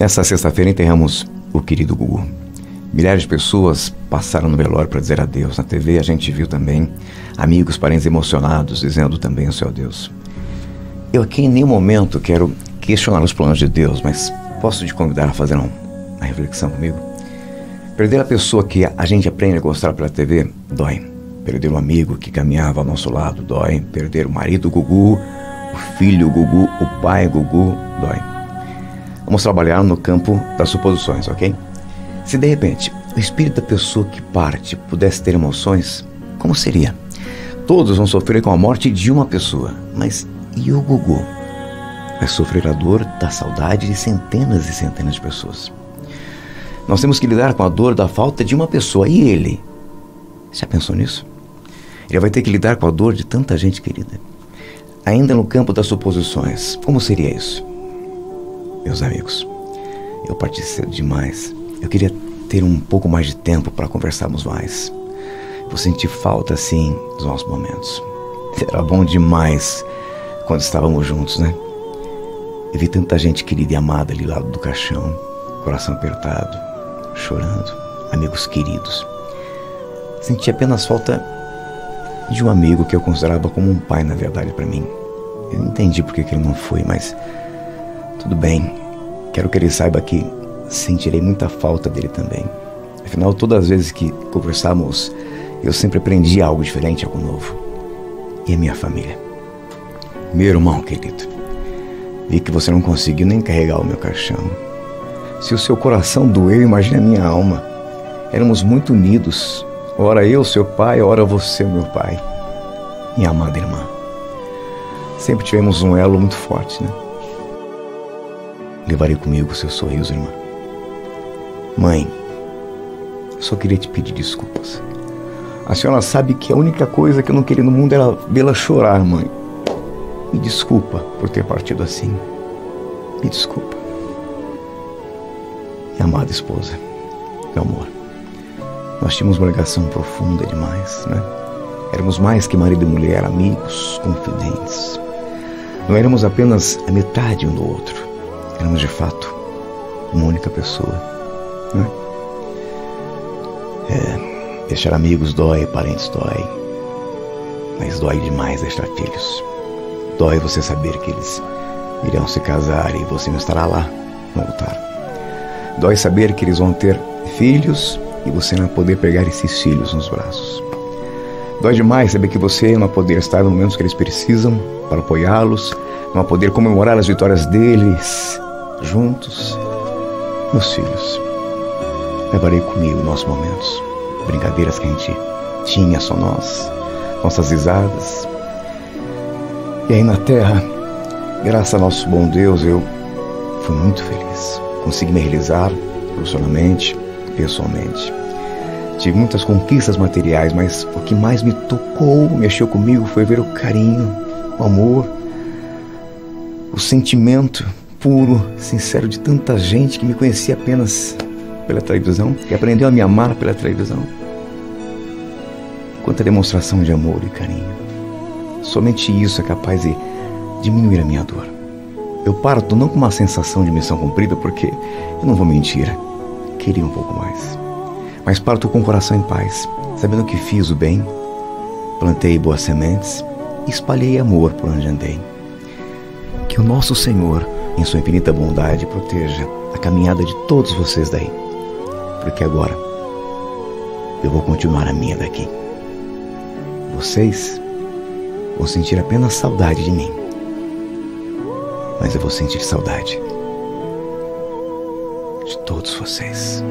Nessa sexta-feira enterramos o querido Gugu. Milhares de pessoas passaram no velório para dizer adeus. Na TV a gente viu também amigos, parentes emocionados dizendo também o seu adeus. Eu aqui em nenhum momento quero questionar os planos de Deus, mas posso te convidar a fazer uma reflexão comigo? Perder a pessoa que a gente aprende a gostar pela TV dói. Perder um amigo que caminhava ao nosso lado dói. Perder o marido Gugu, o filho Gugu, o pai Gugu dói. Vamos trabalhar no campo das suposições, ok? Se de repente o espírito da pessoa que parte pudesse ter emoções, como seria? Todos vão sofrer com a morte de uma pessoa, mas e o Gugu? Vai sofrer a dor da saudade de centenas e centenas de pessoas. Nós temos que lidar com a dor da falta de uma pessoa. E ele? Já pensou nisso? Ele vai ter que lidar com a dor de tanta gente querida. Ainda no campo das suposições, como seria isso? Meus amigos. Eu parti cedo demais. Eu queria ter um pouco mais de tempo para conversarmos mais. Vou sentir falta, assim, dos nossos momentos. Era bom demais quando estávamos juntos, né? Eu vi tanta gente querida e amada ali lado do caixão, coração apertado, chorando, amigos queridos. Senti apenas falta de um amigo que eu considerava como um pai, na verdade, para mim. Eu entendi porque que ele não foi, mas tudo bem, quero que ele saiba que sentirei muita falta dele também. Afinal, todas as vezes que conversamos, eu sempre aprendi algo diferente, algo novo. E a minha família? Meu irmão querido, vi que você não conseguiu nem carregar o meu caixão. Se o seu coração doeu, imagine a minha alma. Éramos muito unidos. Ora eu, seu pai, ora você, meu pai. Minha amada irmã. Sempre tivemos um elo muito forte, né? Levarei comigo seu sorriso, irmã. Mãe, só queria te pedir desculpas. A senhora sabe que a única coisa que eu não queria no mundo era vê-la chorar, mãe. Me desculpa por ter partido assim. Me desculpa. Minha amada esposa, meu amor, nós tínhamos uma ligação profunda demais, né? Éramos mais que marido e mulher, amigos, confidentes. Não éramos apenas a metade um do outro. Éramos de fato uma única pessoa. Né? É, deixar amigos dói, parentes dói. Mas dói demais deixar filhos. Dói você saber que eles irão se casar e você não estará lá no altar. Dói saber que eles vão ter filhos e você não poder pegar esses filhos nos braços. Dói demais saber que você não poder estar no momento que eles precisam para apoiá-los, não poder comemorar as vitórias deles juntos, meus filhos. Levarei comigo nossos momentos, brincadeiras que a gente tinha só nós, nossas risadas. E aí na terra, graças a nosso bom Deus, eu fui muito feliz. Consegui me realizar profissionalmente, pessoalmente. Tive muitas conquistas materiais, mas o que mais me tocou, mexeu comigo, foi ver o carinho, o amor, o sentimento puro, sincero de tanta gente que me conhecia apenas pela televisão, que aprendeu a me amar pela televisão. Quanta demonstração de amor e carinho. Somente isso é capaz de diminuir a minha dor. Eu parto não com uma sensação de missão cumprida, porque eu não vou mentir, queria um pouco mais. Mas parto com o coração em paz, sabendo que fiz o bem, plantei boas sementes e espalhei amor por onde andei. Que o nosso Senhor em sua infinita bondade, proteja a caminhada de todos vocês daí. Porque agora eu vou continuar a minha daqui. Vocês vão sentir apenas saudade de mim. Mas eu vou sentir saudade de todos vocês.